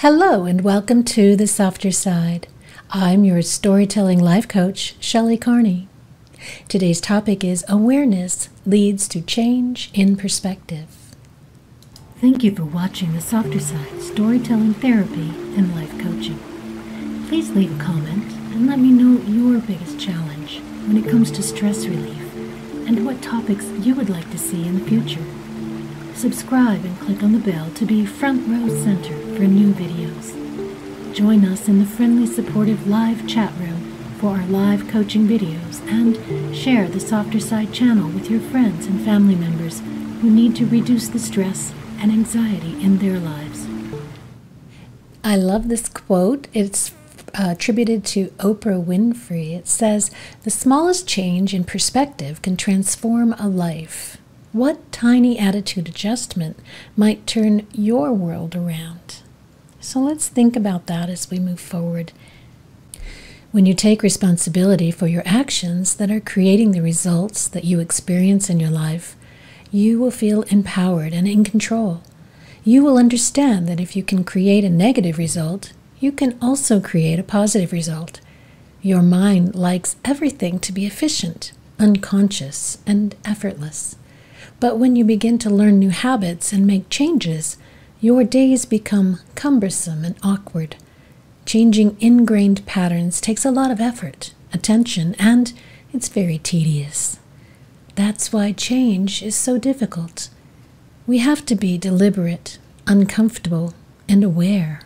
Hello, and welcome to The Softer Side. I'm your storytelling life coach, Shelley Carney. Today's topic is Awareness Leads to Change in Perspective. Thank you for watching The Softer Side Storytelling Therapy and Life Coaching. Please leave a comment and let me know your biggest challenge when it comes to stress relief and what topics you would like to see in the future. Subscribe and click on the bell to be front row center for new videos. Join us in the friendly, supportive live chat room for our live coaching videos and share the Softer Side channel with your friends and family members who need to reduce the stress and anxiety in their lives. I love this quote. It's uh, attributed to Oprah Winfrey. It says, The smallest change in perspective can transform a life. What tiny attitude adjustment might turn your world around? So let's think about that as we move forward. When you take responsibility for your actions that are creating the results that you experience in your life, you will feel empowered and in control. You will understand that if you can create a negative result, you can also create a positive result. Your mind likes everything to be efficient, unconscious, and effortless. But when you begin to learn new habits and make changes, your days become cumbersome and awkward. Changing ingrained patterns takes a lot of effort, attention, and it's very tedious. That's why change is so difficult. We have to be deliberate, uncomfortable, and aware.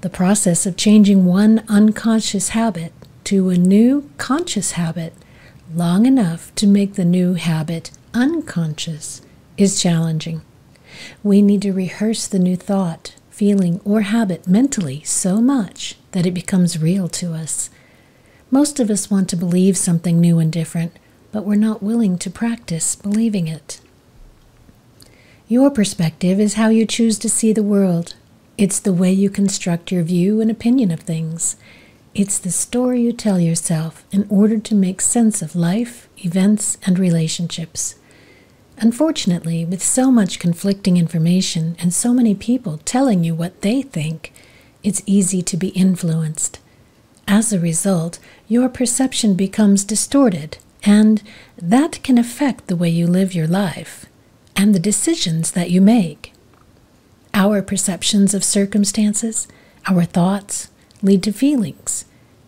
The process of changing one unconscious habit to a new conscious habit long enough to make the new habit unconscious is challenging. We need to rehearse the new thought, feeling, or habit mentally so much that it becomes real to us. Most of us want to believe something new and different, but we're not willing to practice believing it. Your perspective is how you choose to see the world. It's the way you construct your view and opinion of things. It's the story you tell yourself in order to make sense of life, events, and relationships. Unfortunately, with so much conflicting information and so many people telling you what they think, it's easy to be influenced. As a result, your perception becomes distorted, and that can affect the way you live your life and the decisions that you make. Our perceptions of circumstances, our thoughts, lead to feelings,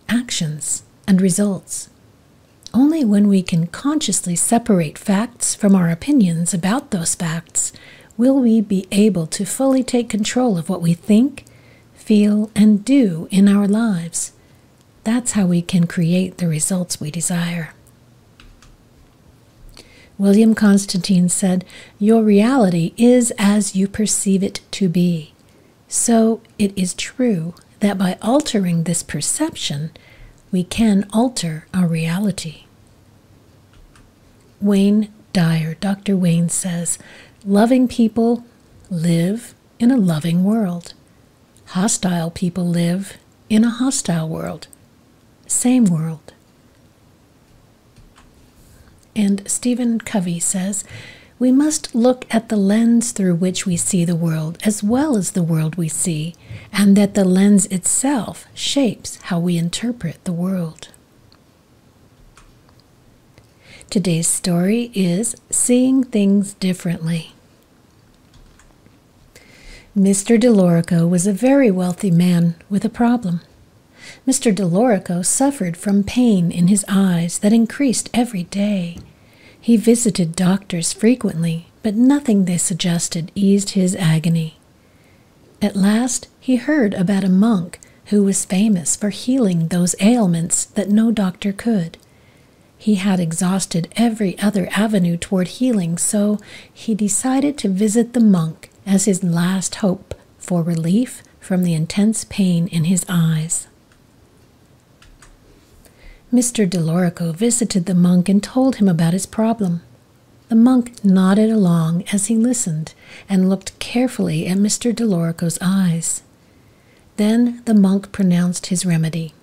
actions, and results. Only when we can consciously separate facts from our opinions about those facts will we be able to fully take control of what we think, feel, and do in our lives. That's how we can create the results we desire. William Constantine said, Your reality is as you perceive it to be. So it is true that by altering this perception, we can alter our reality. Wayne Dyer, Dr. Wayne says, loving people live in a loving world. Hostile people live in a hostile world. Same world. And Stephen Covey says, we must look at the lens through which we see the world as well as the world we see, and that the lens itself shapes how we interpret the world. Today's story is Seeing Things Differently. Mr. Delorico was a very wealthy man with a problem. Mr. Delorico suffered from pain in his eyes that increased every day. He visited doctors frequently, but nothing they suggested eased his agony. At last, he heard about a monk who was famous for healing those ailments that no doctor could. He had exhausted every other avenue toward healing, so he decided to visit the monk as his last hope for relief from the intense pain in his eyes. Mr. Delorico visited the monk and told him about his problem. The monk nodded along as he listened and looked carefully at Mr. Delorico's eyes. Then the monk pronounced his remedy.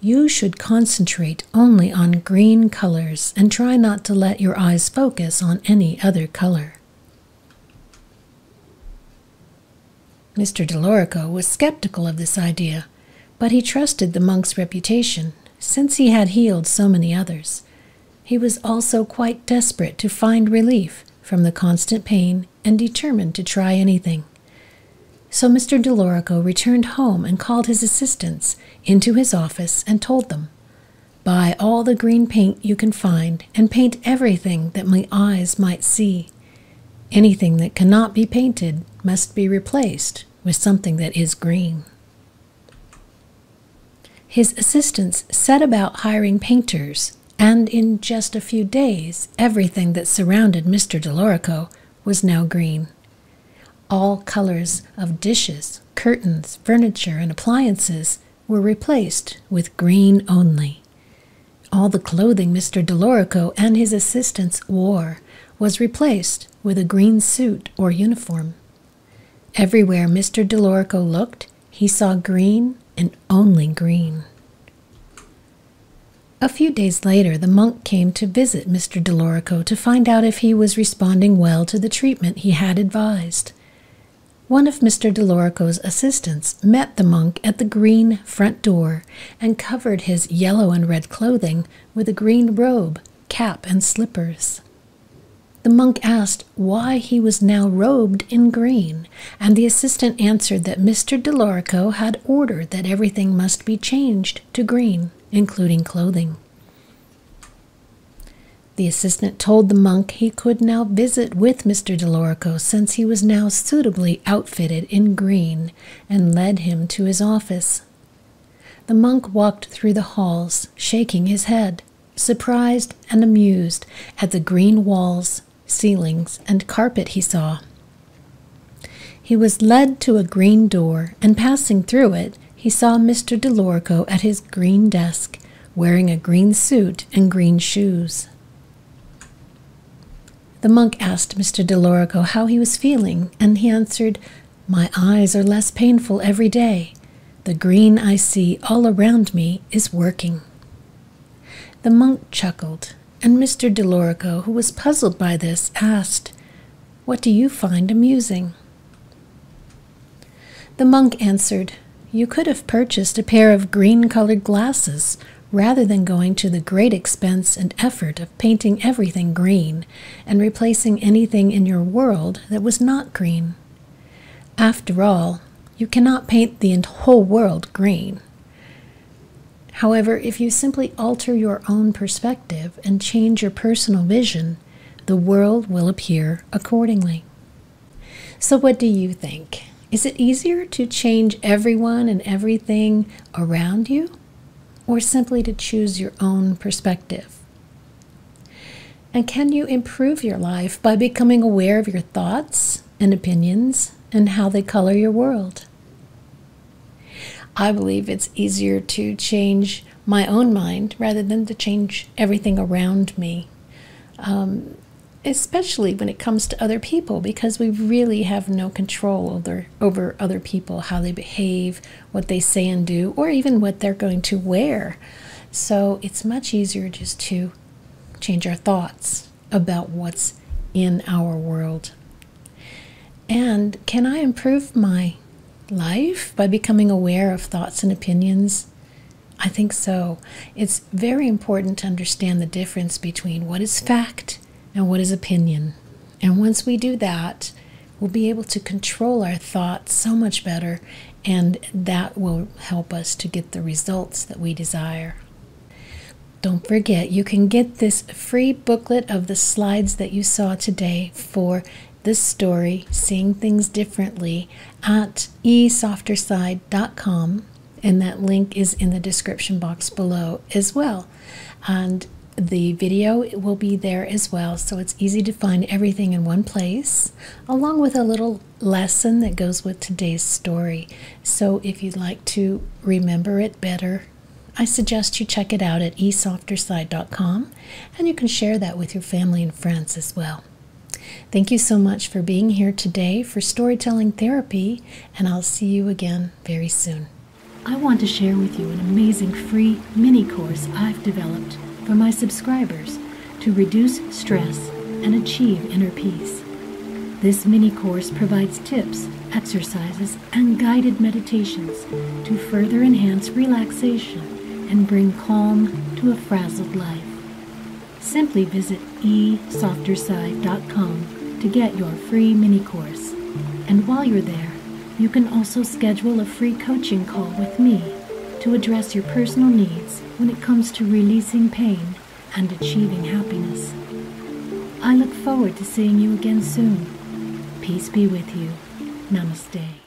You should concentrate only on green colors and try not to let your eyes focus on any other color. Mr. Delorico was skeptical of this idea, but he trusted the monk's reputation, since he had healed so many others. He was also quite desperate to find relief from the constant pain and determined to try anything. So Mr. Delorico returned home and called his assistants into his office and told them, Buy all the green paint you can find and paint everything that my eyes might see. Anything that cannot be painted must be replaced with something that is green. His assistants set about hiring painters, and in just a few days, everything that surrounded Mr. Delorico was now green. All colors of dishes, curtains, furniture, and appliances were replaced with green only. All the clothing Mr. Delorico and his assistants wore was replaced with a green suit or uniform. Everywhere Mr. Delorico looked, he saw green and only green. A few days later, the monk came to visit Mr. Delorico to find out if he was responding well to the treatment he had advised. One of Mr. Delorico's assistants met the monk at the green front door and covered his yellow and red clothing with a green robe, cap, and slippers. The monk asked why he was now robed in green, and the assistant answered that Mr. Delorico had ordered that everything must be changed to green, including clothing. The assistant told the monk he could now visit with Mr. Delorico since he was now suitably outfitted in green and led him to his office. The monk walked through the halls, shaking his head, surprised and amused at the green walls, ceilings, and carpet he saw. He was led to a green door, and passing through it, he saw Mr. Delorico at his green desk, wearing a green suit and green shoes. The monk asked Mr. Delorico how he was feeling, and he answered, My eyes are less painful every day. The green I see all around me is working. The monk chuckled, and Mr. Delorico, who was puzzled by this, asked, What do you find amusing? The monk answered, You could have purchased a pair of green colored glasses rather than going to the great expense and effort of painting everything green and replacing anything in your world that was not green. After all, you cannot paint the whole world green. However, if you simply alter your own perspective and change your personal vision, the world will appear accordingly. So, what do you think? Is it easier to change everyone and everything around you? or simply to choose your own perspective? And can you improve your life by becoming aware of your thoughts and opinions and how they color your world? I believe it's easier to change my own mind rather than to change everything around me. Um, especially when it comes to other people, because we really have no control over, over other people, how they behave, what they say and do, or even what they're going to wear. So it's much easier just to change our thoughts about what's in our world. And can I improve my life by becoming aware of thoughts and opinions? I think so. It's very important to understand the difference between what is fact and what is opinion. And once we do that, we'll be able to control our thoughts so much better, and that will help us to get the results that we desire. Don't forget, you can get this free booklet of the slides that you saw today for this story, Seeing Things Differently, at thesofterside.com, and that link is in the description box below as well. And the video will be there as well, so it's easy to find everything in one place, along with a little lesson that goes with today's story. So if you'd like to remember it better, I suggest you check it out at thesofterside.com and you can share that with your family and friends as well. Thank you so much for being here today for Storytelling Therapy, and I'll see you again very soon. I want to share with you an amazing free mini course I've developed for my subscribers to reduce stress and achieve inner peace. This mini course provides tips, exercises, and guided meditations to further enhance relaxation and bring calm to a frazzled life. Simply visit thesofterside.com to get your free mini course. And while you're there, you can also schedule a free coaching call with me to address your personal needs when it comes to releasing pain and achieving happiness. I look forward to seeing you again soon. Peace be with you. Namaste.